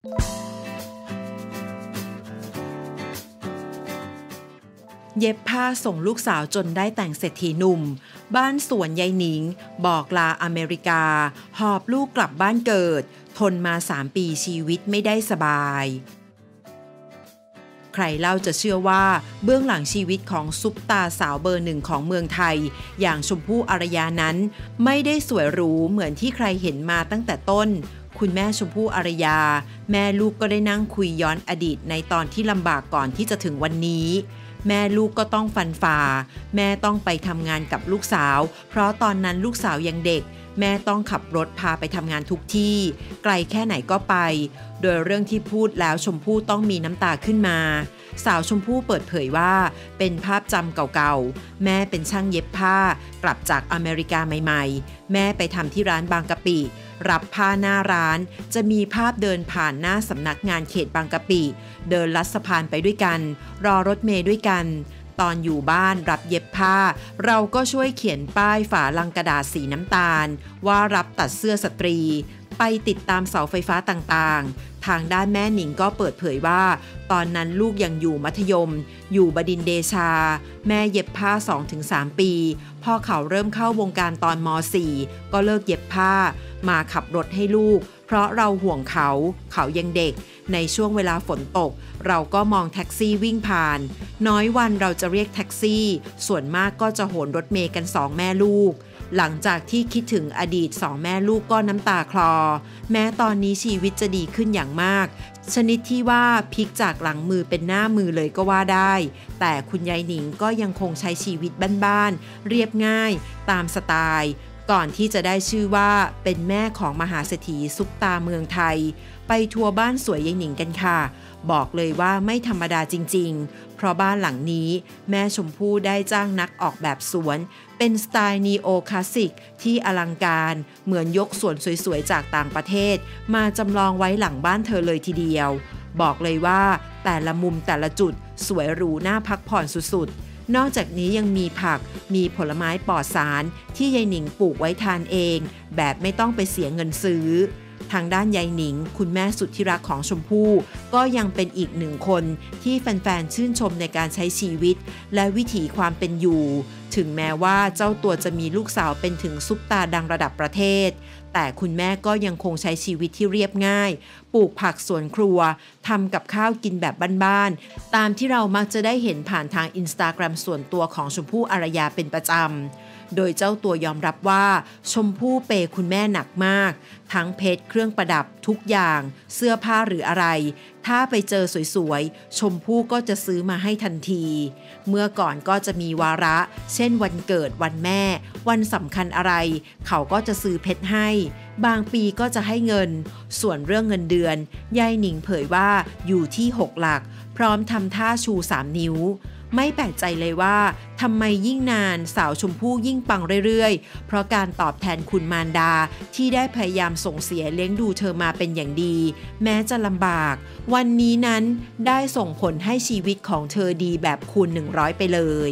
เย็บผ้าส่งลูกสาวจนได้แต่งเศรษฐีหนุ่ม บ้านสวนยายหนิง บอกลาอเมริกา หอบลูกกลับบ้านเกิด ทนมาสามปีชีวิตไม่ได้สบาย ใครเล่าจะเชื่อว่าเบื้องหลังชีวิตของซุปตาสาวเบอร์หนึ่งของเมืองไทย อย่างชมพู่อารยานั้น ไม่ได้สวยหรูเหมือนที่ใครเห็นมาตั้งแต่ต้น คุณแม่ชมพู่อารยา แม่ลูกก็ได้นั่งคุยย้อนอดีตในตอนที่ลำบากก่อนที่จะถึงวันนี้ แม่ลูกก็ต้องฟันฝ่า แม่ต้องไปทำงานกับลูกสาว เพราะตอนนั้นลูกสาวยังเด็ก แม่ต้องขับรถพาไปทำงานทุกที่ ไกลแค่ไหนก็ไป โดยเรื่องที่พูดแล้วชมพู่ต้องมีน้ำตาขึ้นมาสาวชมพู่เปิดเผยว่าเป็นภาพจำเก่าๆ แม่เป็นช่างเย็บผ้ากลับจากอเมริกาใหม่ๆ แม่ไปทำที่ร้านบางกะปิ รับผ้าหน้าร้าน จะมีภาพเดินผ่านหน้าสำนักงานเขตบางกะปิ เดินลัดสะพานไปด้วยกัน รอรถเมย์ด้วยกัน ตอนอยู่บ้านรับเย็บผ้า เราก็ช่วยเขียนป้ายฝาลังกระดาษสีน้ำตาล ว่ารับตัดเสื้อสตรี ไปติดตามเสาไฟฟ้าต่างๆ ทางด้านแม่หนิงก็เปิดเผยว่า ตอนนั้นลูกยังอยู่มัธยม อยู่บดินเดชา แม่เย็บผ้า 2-3 ปี พ่อเขาเริ่มเข้าวงการตอนม .4 ก็เลิกเย็บผ้า มาขับรถให้ลูก เพราะเราห่วงเขา เขายังเด็ก ในช่วงเวลาฝนตก เราก็มองแท็กซี่วิ่งผ่าน น้อยวันเราจะเรียกแท็กซี่ ส่วนมากก็จะโหนรถเมย์กันสองแม่ลูก หลังจากที่คิดถึงอดีตสองแม่ลูกก็น้ำตาคลอ แม้ตอนนี้ชีวิตจะดีขึ้นอย่างมาก ชนิดที่ว่าพลิกจากหลังมือเป็นหน้ามือเลยก็ว่าได้ แต่คุณยายหนิงก็ยังคงใช้ชีวิตบ้านๆเรียบง่าย ตามสไตล์ ก่อนที่จะได้ชื่อว่าเป็นแม่ของมหาเศรษฐีซุปตาเมืองไทย ไปทัวร์บ้านสวยยายหนิงกันค่ะ บอกเลยว่าไม่ธรรมดาจริง ๆ เพราะบ้านหลังนี้แม่ชมพู่ได้จ้างนักออกแบบสวน เป็นสไตล์นีโอคลาสสิกที่อลังการเหมือนยกสวนสวยๆ จากต่างประเทศ มาจำลองไว้หลังบ้านเธอเลยทีเดียว บอกเลยว่าแต่ละมุมแต่ละจุดสวยหรูน่าพักผ่อนสุดๆ นอกจากนี้ยังมีผัก มีผลไม้ปลอดสาร ที่ยายหนิงปลูกไว้ทานเอง แบบไม่ต้องไปเสียเงินซื้อ ทางด้านยายหนิง คุณแม่สุดที่รักของชมพู่ก็ยังเป็นอีกหนึ่งคนที่แฟนๆชื่นชมในการใช้ชีวิต และวิถีความเป็นอยู่ ถึงแม้ว่าเจ้าตัวจะมีลูกสาวเป็นถึงซุปตาดังระดับประเทศ แต่คุณแม่ก็ยังคงใช้ชีวิตที่เรียบง่าย ปลูกผักสวนครัวทำกับข้าวกินแบบบ้านๆ ตามที่เรามักจะได้เห็นผ่านทางอินสตาแกรมส่วนตัวของชมพู่อารยาเป็นประจำ โดยเจ้าตัวยอมรับว่า ชมพู่เปย์คุณแม่หนักมาก ทั้งเพชรเครื่องประดับทุกอย่าง เสื้อผ้าหรืออะไรถ้าไปเจอสวยๆ ชมพู่ก็จะซื้อมาให้ทันที เมื่อก่อนก็จะมีวาระ เช่นวันเกิดวันแม่ วันสำคัญอะไร เขาก็จะซื้อเพชรให้ บางปีก็จะให้เงิน ส่วนเรื่องเงินเดือน ยายหนิงเผยว่าอยู่ที่ 6 หลัก ร้อมทำท่าชู3นิ้ว ไม่แปลกใจเลยว่าทำไมยิ่งนานสาวชมพู่ยิ่งปังเรื่อยๆ เพราะการตอบแทนคุณมารดาที่ได้พยายามส่งเสียเลี้ยงดูเธอมาเป็นอย่างดี แม้จะลำบาก วันนี้นั้นได้ส่งผลให้ชีวิตของเธอดีแบบคูณ100 ไปเลย